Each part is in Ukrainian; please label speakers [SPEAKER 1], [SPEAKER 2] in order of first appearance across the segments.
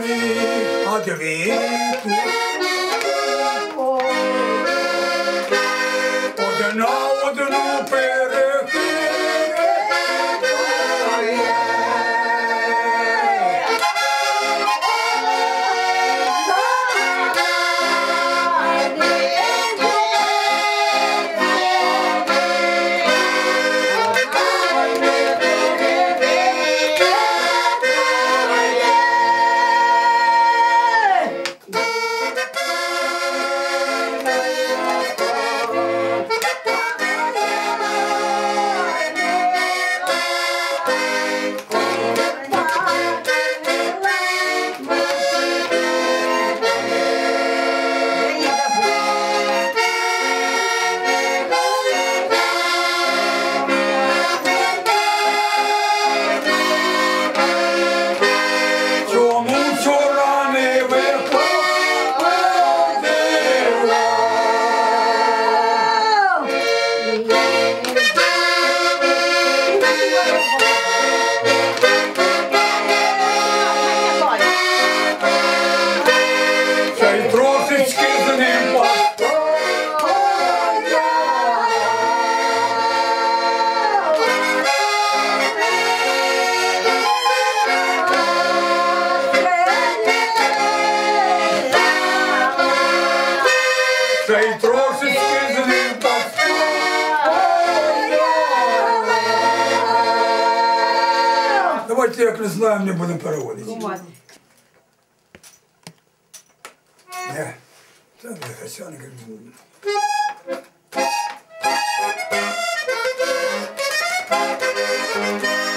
[SPEAKER 1] полі, а квіту. Давайте, як не знаю, не будемо переводити. Не. Це не хасяник. І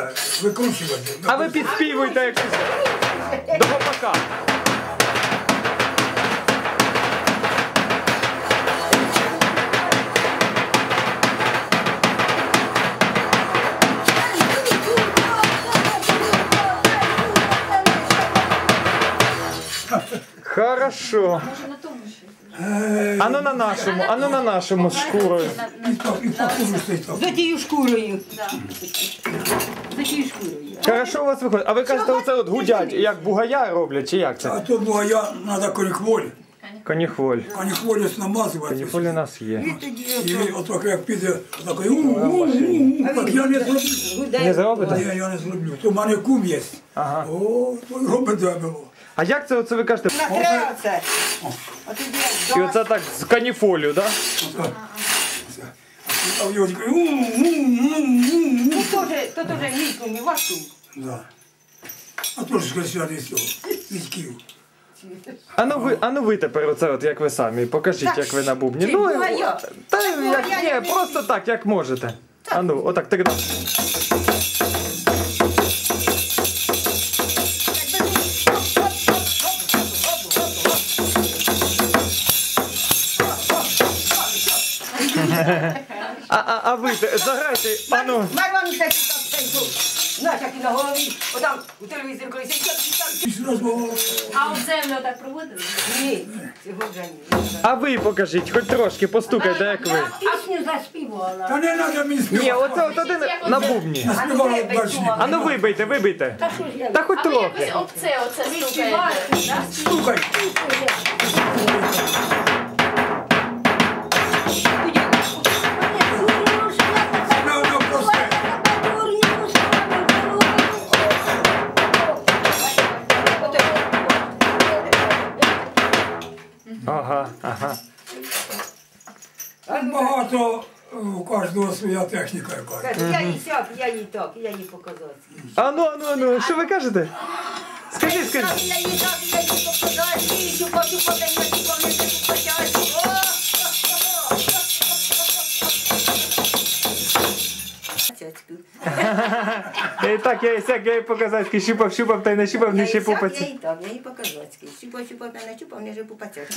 [SPEAKER 1] э.
[SPEAKER 2] А ви підспівуйте якусь до гопака. Хорошо. Ану на нашому, ану на нашому з шкурою.
[SPEAKER 1] Стоит там.
[SPEAKER 3] За тією шкурою. Тією шкурою.
[SPEAKER 2] Хорошо у вас виходить. А ви кажете, оце от гудять, як бугая роблять, чи як це?
[SPEAKER 1] А ну, а я надо конихволь.
[SPEAKER 2] Коніхволь.
[SPEAKER 1] Конихволь намазывать.
[SPEAKER 2] Коніхволь у нас є.
[SPEAKER 1] І от як піде, такий так я не зроблю.
[SPEAKER 2] Не зробите?
[SPEAKER 1] Ні, я не зроблю. То в мене кум є.
[SPEAKER 2] Ага.
[SPEAKER 1] О, то робить дебело.
[SPEAKER 2] А як це оце ви кажете?
[SPEAKER 3] Тоді
[SPEAKER 2] І оце так з каніфолю, так?
[SPEAKER 1] А в у-у-у-у.
[SPEAKER 3] Ну, тоже, то теж мій кум, і.
[SPEAKER 1] Да. А то ж хрещаний з цього,
[SPEAKER 2] А ну ви, а ну ви тепер оце, от як ви самі, покажіть,
[SPEAKER 3] Так,
[SPEAKER 2] як ви на бубні.
[SPEAKER 3] чи
[SPEAKER 2] Ну, та як,
[SPEAKER 3] я
[SPEAKER 2] ні,
[SPEAKER 3] не
[SPEAKER 2] просто так, як можете. А ну, отак, так.
[SPEAKER 3] Якби
[SPEAKER 2] ви заграйте, а ну.
[SPEAKER 4] Марван такий цей був. Знаєш, як і на голові, отам у телевізорі коли
[SPEAKER 5] А оце ми отак проводили?
[SPEAKER 4] ні, цього вже ні.
[SPEAKER 2] А ви покажіть, хоч трошки постукайте, як ви.
[SPEAKER 4] Пісню заспівала.
[SPEAKER 6] Та не треба мені співати.
[SPEAKER 2] Ні, оце от один на бубні. А ну вибийте, вибийте. Та хоч
[SPEAKER 5] А ви якось
[SPEAKER 2] трохи.
[SPEAKER 5] об це оце стукаєте, да?
[SPEAKER 6] Слухай. Е, у кожного своя техніка якась.
[SPEAKER 4] Я їй сяк, я їй так, я їй показати.
[SPEAKER 2] А ну, а ну, а ну, що ви кажете? Скажіть, скажіть.
[SPEAKER 4] Я їй так, я їй показати, щупа, щупа, дай на щупа, не щупа, Цяцьку.
[SPEAKER 2] І так, я і сяк, я і показати, щупав, щупав, та й не щупав, не ще
[SPEAKER 4] Я
[SPEAKER 2] пупаці.
[SPEAKER 4] їй так, я їй показати. Щупав, щупав, та не щупа, не же пупацяти.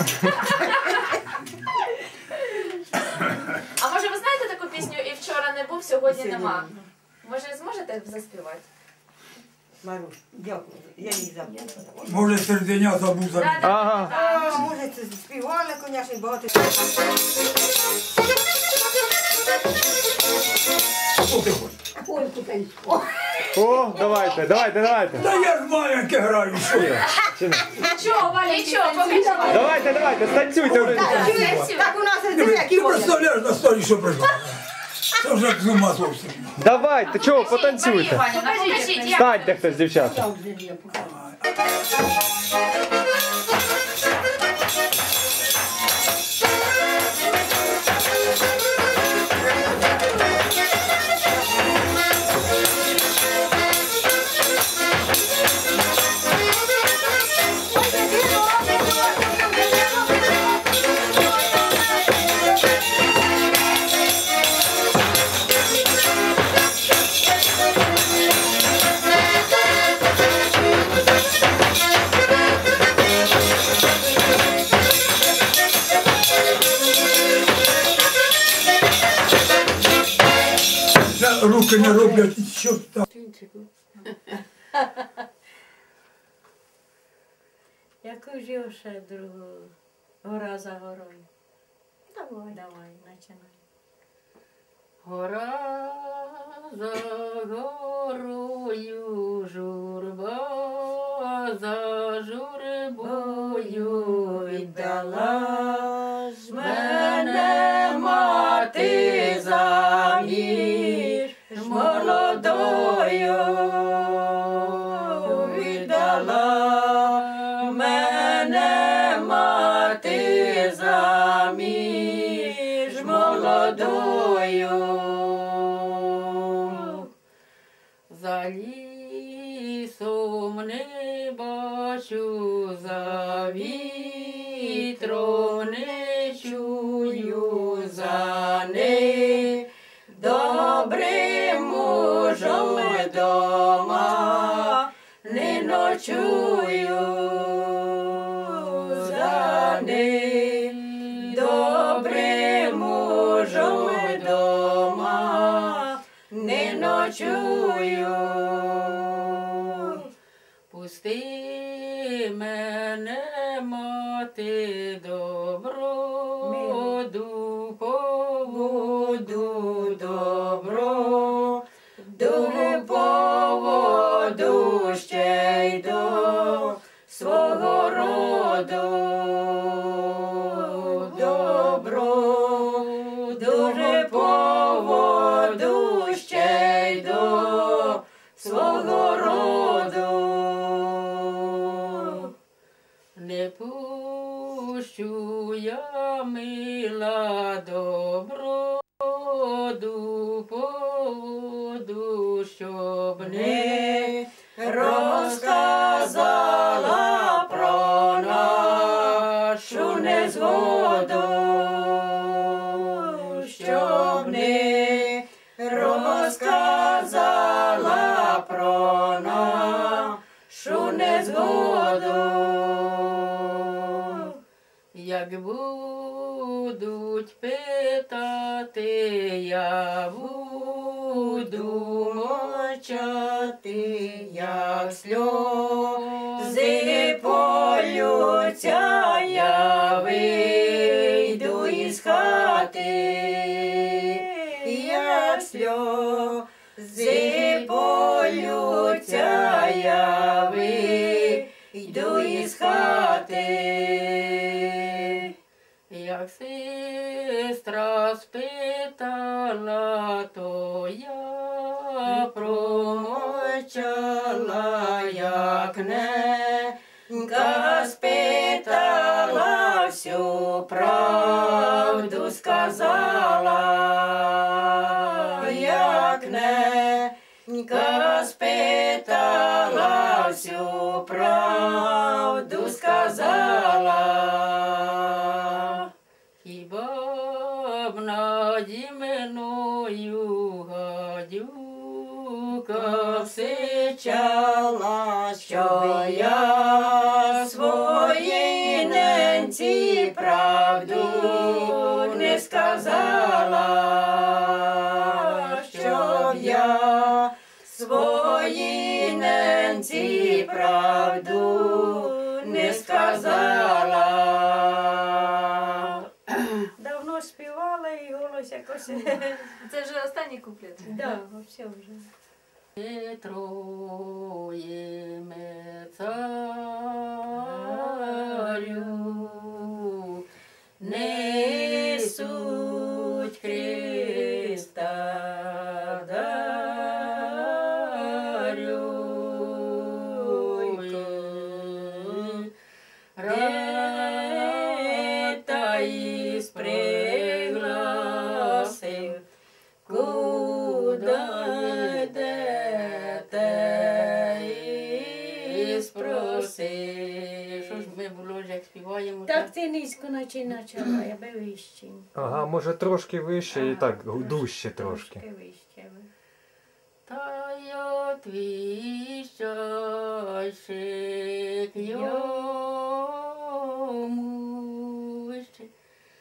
[SPEAKER 5] А може ви знаєте таку пісню і вчора не був, сьогодні нема? Може зможете заспівати?
[SPEAKER 4] Маруш, дякую, я їй забула.
[SPEAKER 6] Може серединя забув
[SPEAKER 2] Ага.
[SPEAKER 5] да.
[SPEAKER 4] А, може, це співали, звісно, багато.
[SPEAKER 6] Що ти хочеш?
[SPEAKER 2] О, давайте, давайте, давайте.
[SPEAKER 6] Та я ж маленьке граю, що я?
[SPEAKER 2] Чи не?
[SPEAKER 5] Нічого, Валя, нічого, покажіть.
[SPEAKER 2] Давайте, давайте, станцюйте.
[SPEAKER 4] Так у нас які
[SPEAKER 6] ти представляєш на столі, що прийшло? Це вже з ума зовсім.
[SPEAKER 2] Давайте, чого, потанцюйте. Станьте хтось, дівчата.
[SPEAKER 6] Це не роблять, що там.
[SPEAKER 7] Яку ж ще другу гора за горою? Давай, давай, починай. Гора за горою, журба за журбою віддала ж мене мати заміж не ночую. Пусти мене, мати, не розказала про нашу незгоду, щоб не розказала про нашу незгоду. Як будуть питати, я буду мовчати, як сльози полються, я вийду із хати, як сльози полються, я вийду із хати. Як сестра спитала, то я промовчала, як ненька спитала, всю правду сказала, як ненька спитала, всю правду сказала. Хіба б наді мною гадюка сичала, що я своїй ненці правду не сказала, щоб я своїй ненці правду не сказала. Давно співала і голос якось.
[SPEAKER 5] Це вже останній куплет.
[SPEAKER 7] Да, все вже. Троєме царю, несуть Христа
[SPEAKER 8] наче почала, я би вище.
[SPEAKER 2] Ага, може трошки вище і так дужче трошки.
[SPEAKER 8] вище.
[SPEAKER 7] Та я твій щастик йому.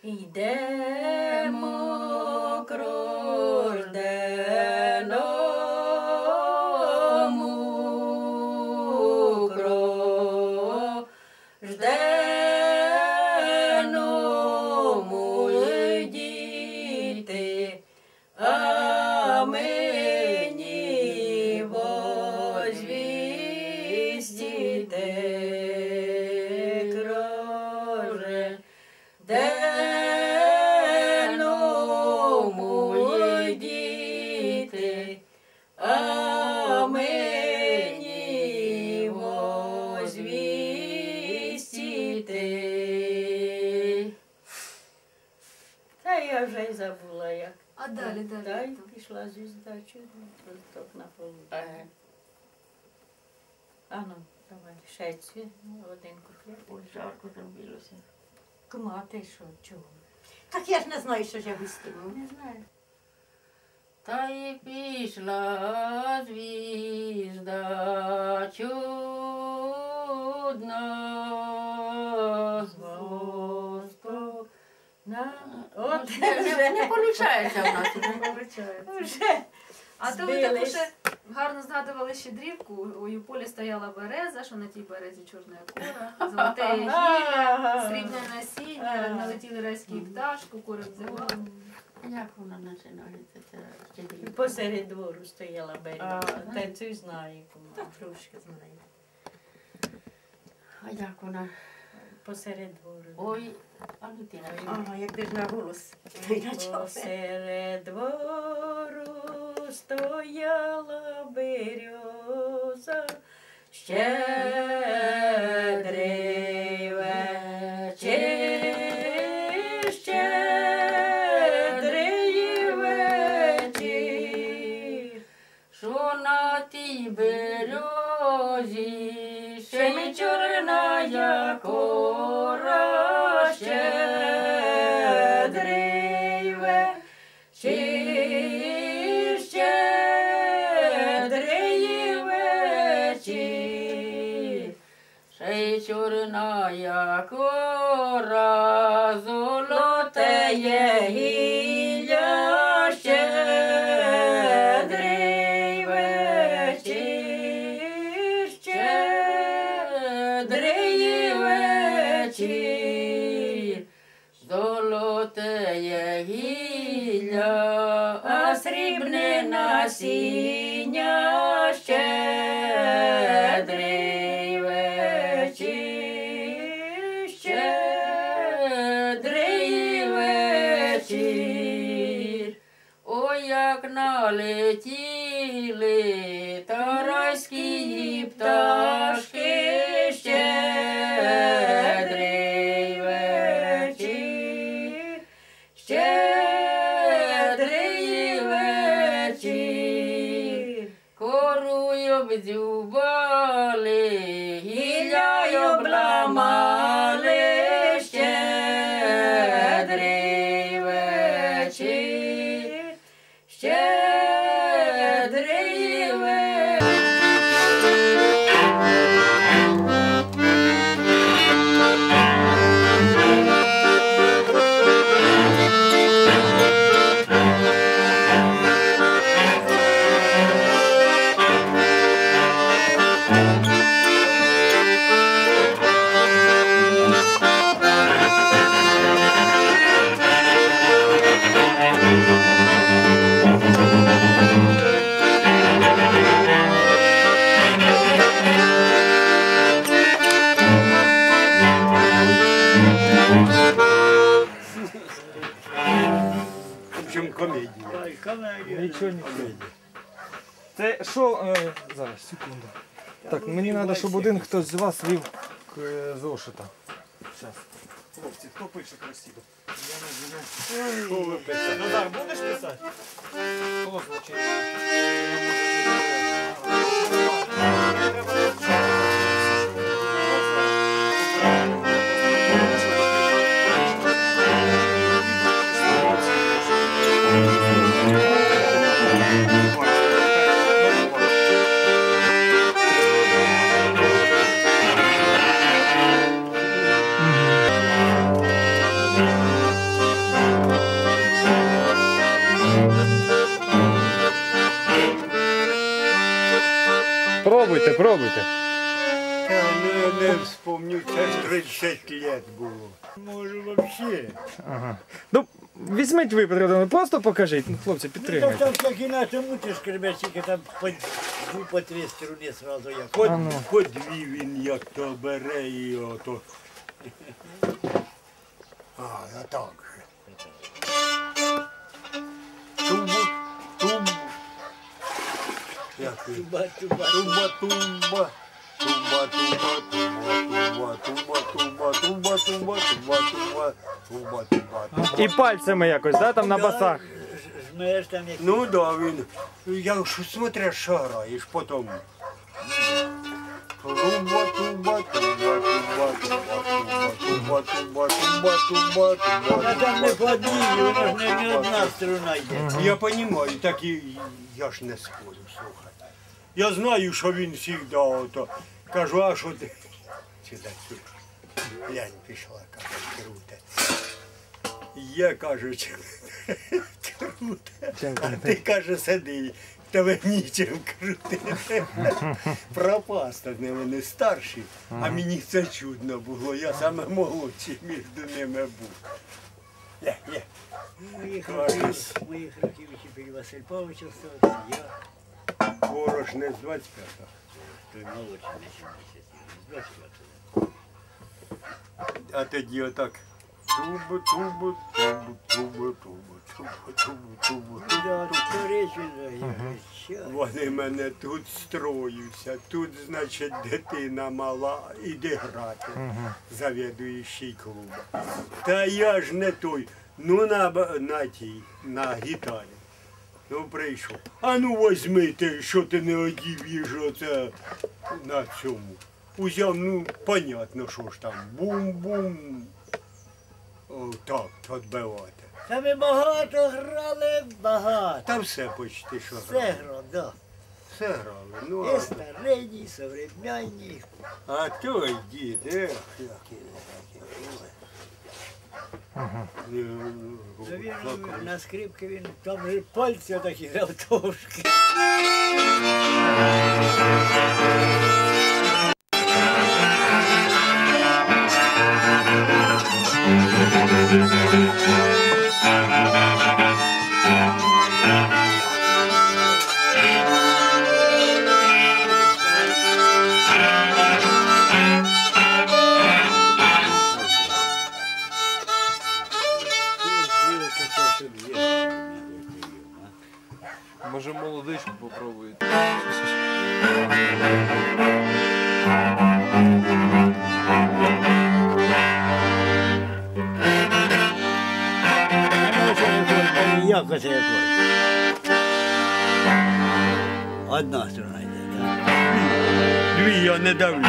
[SPEAKER 7] Йдемо як.
[SPEAKER 5] А далі, далі.
[SPEAKER 7] Пішла звізда, чудо, росток на полу. А ну, давай, ще ці, один куплет. Ой, жарко зробилося.
[SPEAKER 8] Кума, ти що, чого?
[SPEAKER 7] Так я ж не знаю, що ж я вистину. Не знаю. Та й пішла звізда чудна.
[SPEAKER 8] На,
[SPEAKER 7] От
[SPEAKER 8] от
[SPEAKER 7] не, не, не виходить у нас.
[SPEAKER 8] вже.
[SPEAKER 5] А то ви
[SPEAKER 8] Збились.
[SPEAKER 5] так уже гарно згадували щедрівку. У Юполі стояла береза, що на тій березі чорна кора, золоте гілля, срібне насіння, налетіли райські пташку, кори взивали.
[SPEAKER 7] Як вона починається, ця щедрівка?
[SPEAKER 8] Посеред двору стояла
[SPEAKER 7] А,
[SPEAKER 8] берега. Та цю знаю, кума.
[SPEAKER 7] Трошки знаю. А як вона?
[SPEAKER 8] Посеред двору.
[SPEAKER 7] Ой, а ну ти навіть.
[SPEAKER 4] Ага, як ти ж на голос.
[SPEAKER 8] Посеред двору стояла береза, щедрий Сір щедрий вечір,
[SPEAKER 7] ще й чорна, як кора, золоте є Ой, як налетіли тарайські пташки, щедрий вечір, щедрий вечір, корую бдюбали,
[SPEAKER 9] один хтось з вас вів к е, зошита. Зараз. Хлопці, хто пише красиво? Я не знаю.
[SPEAKER 6] Що ви?
[SPEAKER 9] Назар, будеш писати? Хто звучить? Пробуйте, пробуйте.
[SPEAKER 6] Та не, не вспомню, це ж 36 лет було. Може, взагалі.
[SPEAKER 9] Ага. Ну, візьміть ви, Петро, просто покажіть. Ну, хлопці,
[SPEAKER 10] Ну, там,
[SPEAKER 9] підтримайте.
[SPEAKER 10] там как иначе мутишь, скребячики, там по, ну, по две струны сразу я.
[SPEAKER 6] По,
[SPEAKER 9] ну.
[SPEAKER 6] по дві він як то бере і ото. А, а так. Як він?
[SPEAKER 10] Туба, туба.
[SPEAKER 6] Тумба, тумба. Тумба, тумба, тумба, тумба, тумба, тумба, тумба, тумба, тумба, тумба, тумба, тумба.
[SPEAKER 9] І пальцями якось, да, там на басах.
[SPEAKER 10] Ж- Жмешь там як...
[SPEAKER 6] Ну да, він. Я ж смотря що граєш потім. Тумба, тумба, тумба, тумба, тумба, тумба, тумба, тумба, тумба, тумба,
[SPEAKER 10] А там не по одній, воно ж не, не одна струна є.
[SPEAKER 6] Я розумію, так і я ж не спорю, слухай. Я знаю, що він завжди ото. Кажу, а що ти? Сюди, сюди. Глянь, пішла, каже, круте. Є, кажуть, круте. А ти каже, сиди, тебе нічим крутити. Пропасти не вони старші, а мені це чудно було. Я саме молодший між ними був.
[SPEAKER 10] Моїх років Василь Павлович я
[SPEAKER 6] Ворож не з 25-го.
[SPEAKER 10] той молодший на 70.
[SPEAKER 6] А тоді отак. Тубу, тубу, тубу, тубу, тубу, тубу, тубу, тубу? Вони мене тут строються, тут, значить, дитина мала, іди грати, завідуючий клубу. Та я ж не той, ну на, на тій, на гітарі. Ну прийшов. А ну возьми ти, що ти не одів їж оце на цьому. Узяв, ну, понятно, що ж там. Бум-бум. Так, відбивати.
[SPEAKER 10] Та ми багато грали, багато.
[SPEAKER 6] Та все почти що
[SPEAKER 10] Все
[SPEAKER 6] грав.
[SPEAKER 10] грав, да.
[SPEAKER 6] все грали. Ну,
[SPEAKER 10] І
[SPEAKER 6] а,
[SPEAKER 10] старинні, і современні.
[SPEAKER 6] а той дід, ех, який
[SPEAKER 10] Ну, він на скрипці він там же пальці такі грав товшки. Як оце якось? Одна сторона йде, так?
[SPEAKER 6] Дві я не давлю.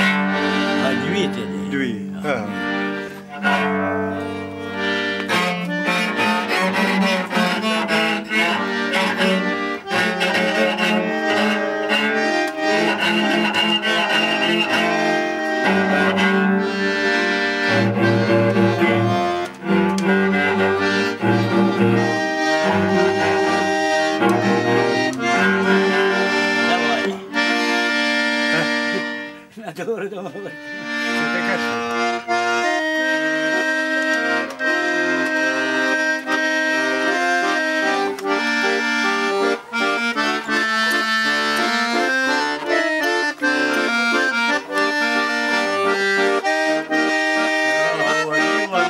[SPEAKER 10] А дві ти не.
[SPEAKER 6] Дві. Ага. Говорила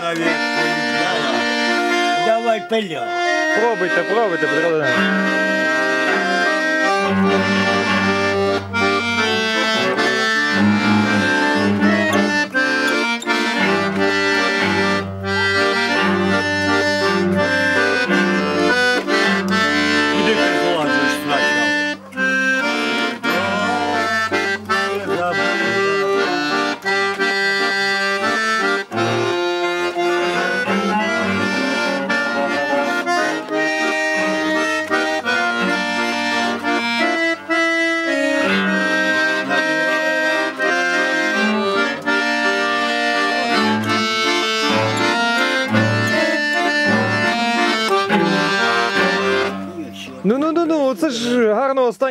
[SPEAKER 6] навіть полюбляла.
[SPEAKER 10] Давай пиляй.
[SPEAKER 2] Пробуйте, пробуйте, Петро Володимирович.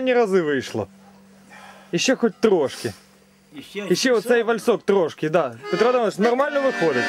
[SPEAKER 2] Останні рази вийшло. І ще хоч трошки. І ще, оцей вальсок трошки, да. Петро Адамович, нормально виходить.